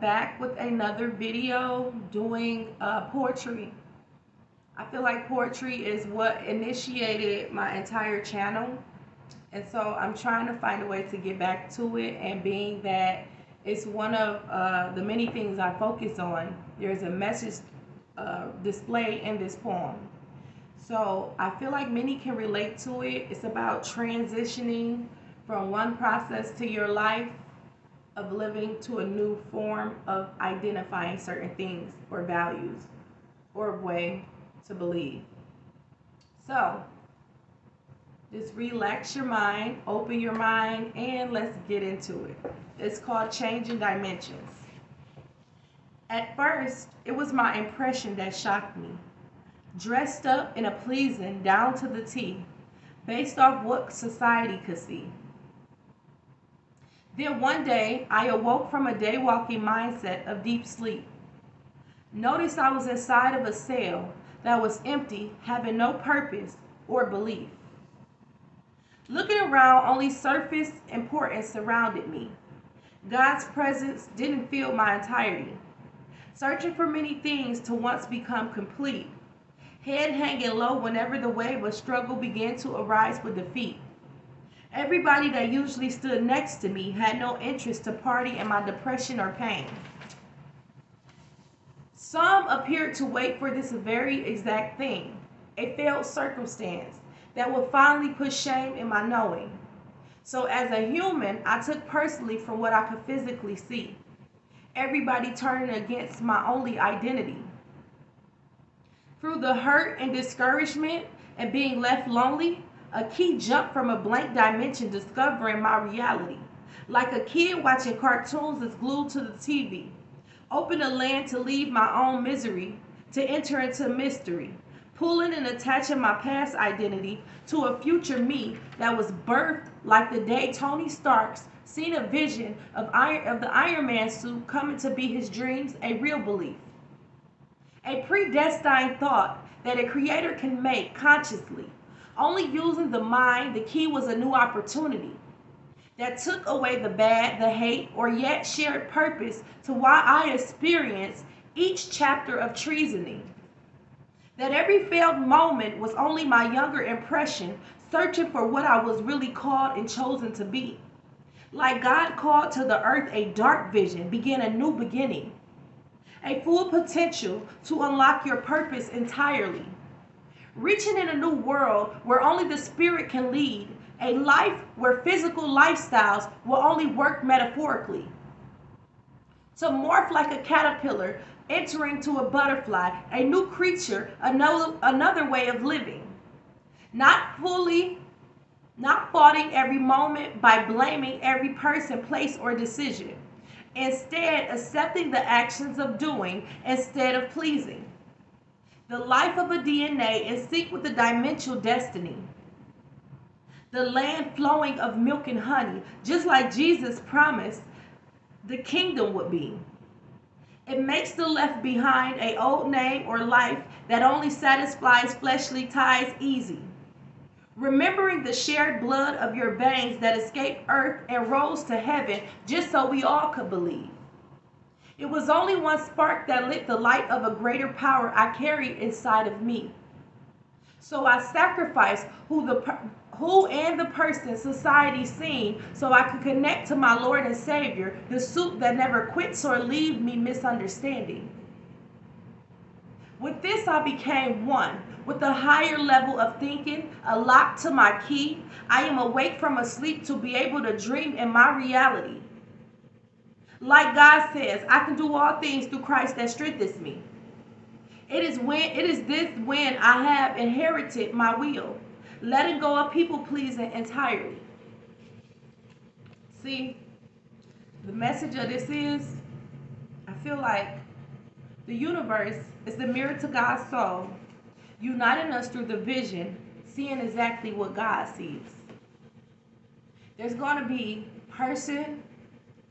Back with another video doing uh, poetry. I feel like poetry is what initiated my entire channel. And so I'm trying to find a way to get back to it. And being that it's one of uh, the many things I focus on, there's a message uh, displayed in this poem. So I feel like many can relate to it. It's about transitioning from one process to your life of living to a new form of identifying certain things or values or way to believe. So, just relax your mind, open your mind, and let's get into it. It's called Changing Dimensions. At first, it was my impression that shocked me. Dressed up in a pleasing down to the T, based off what society could see. Then one day, I awoke from a day walking mindset of deep sleep. Noticed I was inside of a cell that was empty, having no purpose or belief. Looking around, only surface importance surrounded me. God's presence didn't fill my entirety. Searching for many things to once become complete. Head hanging low whenever the wave of struggle began to arise with defeat. Everybody that usually stood next to me had no interest to party in my depression or pain. Some appeared to wait for this very exact thing, a failed circumstance that would finally put shame in my knowing. So, as a human, I took personally from what I could physically see. Everybody turning against my only identity. Through the hurt and discouragement and being left lonely, a key jump from a blank dimension discovering my reality. Like a kid watching cartoons that's glued to the TV. Open a land to leave my own misery, to enter into mystery. Pulling and attaching my past identity to a future me that was birthed like the day Tony Stark's seen a vision of, Iron, of the Iron Man suit coming to be his dreams a real belief. A predestined thought that a creator can make consciously only using the mind, the key was a new opportunity that took away the bad, the hate, or yet shared purpose to why I experienced each chapter of treasoning. That every failed moment was only my younger impression, searching for what I was really called and chosen to be. Like God called to the earth a dark vision, begin a new beginning, a full potential to unlock your purpose entirely reaching in a new world where only the spirit can lead, a life where physical lifestyles will only work metaphorically. To morph like a caterpillar, entering to a butterfly, a new creature, another, another way of living. Not fully, not faulting every moment by blaming every person, place, or decision. Instead, accepting the actions of doing instead of pleasing the life of a DNA in sync with the dimensional destiny. The land flowing of milk and honey, just like Jesus promised the kingdom would be. It makes the left behind a old name or life that only satisfies fleshly ties easy. Remembering the shared blood of your veins that escaped earth and rose to heaven just so we all could believe. It was only one spark that lit the light of a greater power I carried inside of me. So I sacrificed who the who and the person society seen so I could connect to my Lord and Savior, the soup that never quits or leave me misunderstanding. With this, I became one. With a higher level of thinking, a lock to my key, I am awake from a sleep to be able to dream in my reality. Like God says, I can do all things through Christ that strengthens me. It is when it is this when I have inherited my will, letting go of people pleasing entirely. See, the message of this is I feel like the universe is the mirror to God's soul, uniting us through the vision, seeing exactly what God sees. There's going to be person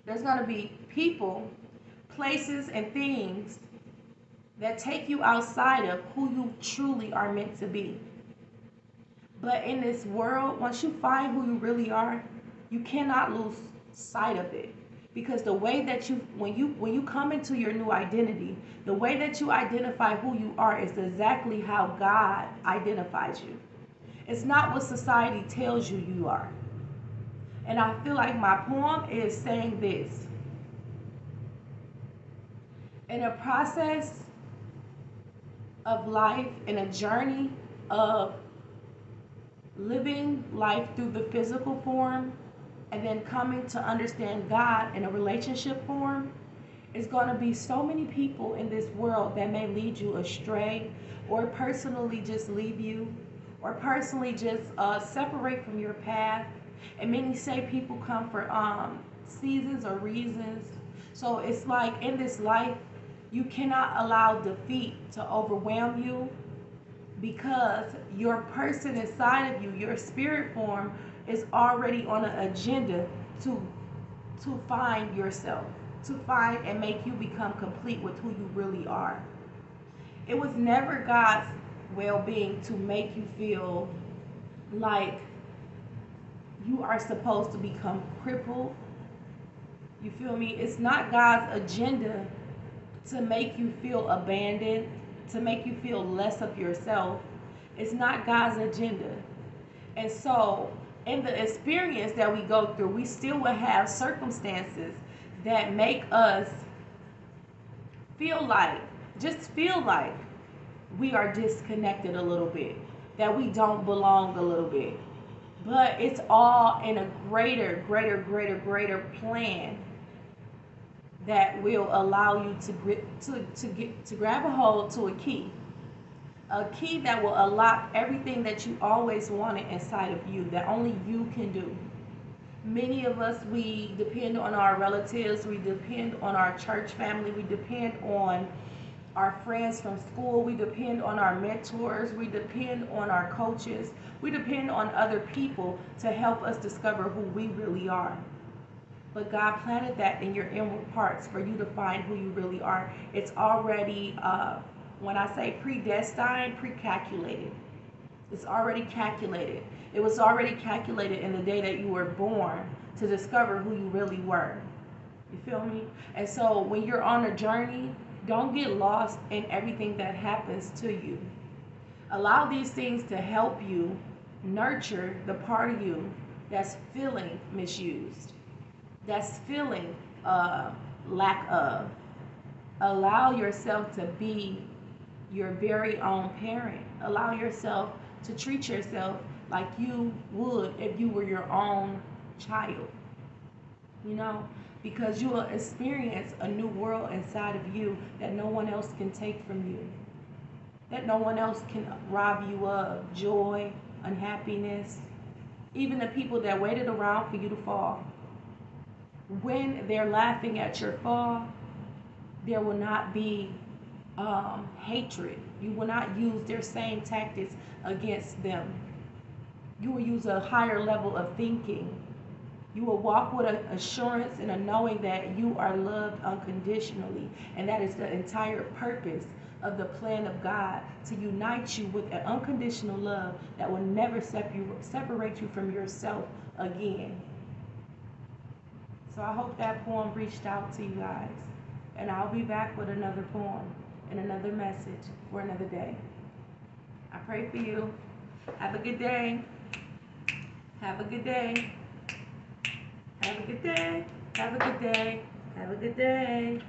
there's going to be people, places, and things that take you outside of who you truly are meant to be. But in this world, once you find who you really are, you cannot lose sight of it. because the way that you when you when you come into your new identity the way that you identify who you are is exactly how god identifies you it's not what society tells you you are and i feel like my poem is saying this in a process of life in a journey of living life through the physical form and then coming to understand God in a relationship form, is going to be so many people in this world that may lead you astray or personally just leave you or personally just uh, separate from your path. And many say people come for um, seasons or reasons. So it's like in this life, you cannot allow defeat to overwhelm you because your person inside of you, your spirit form, is already on an agenda to to find yourself, to find and make you become complete with who you really are. It was never God's well-being to make you feel like you are supposed to become crippled. You feel me? It's not God's agenda to make you feel abandoned, to make you feel less of yourself. It's not God's agenda. And so in the experience that we go through, we still will have circumstances that make us feel like, just feel like we are disconnected a little bit, that we don't belong a little bit. But it's all in a greater, greater, greater, greater plan that will allow you to, to, to, get, to grab a hold to a key a key that will unlock everything that you always wanted inside of you that only you can do. Many of us, we depend on our relatives, we depend on our church family, we depend on our friends from school, we depend on our mentors, we depend on our coaches, we depend on other people to help us discover who we really are. But God planted that in your inward parts for you to find who you really are. It's already uh, when I say predestined, precalculated. It's already calculated. It was already calculated in the day that you were born to discover who you really were. You feel me? And so when you're on a journey, don't get lost in everything that happens to you. Allow these things to help you nurture the part of you that's feeling misused, that's feeling uh, lack of. Allow yourself to be your very own parent. Allow yourself to treat yourself like you would if you were your own child. You know, because you will experience a new world inside of you that no one else can take from you, that no one else can rob you of joy, unhappiness, even the people that waited around for you to fall. When they're laughing at your fall, there will not be um, hatred. You will not use their same tactics against them. You will use a higher level of thinking. You will walk with an assurance and a knowing that you are loved unconditionally. And that is the entire purpose of the plan of God to unite you with an unconditional love that will never separate you from yourself again. So I hope that poem reached out to you guys. And I'll be back with another poem and another message for another day. I pray for you. Have a good day. Have a good day. Have a good day. Have a good day. Have a good day.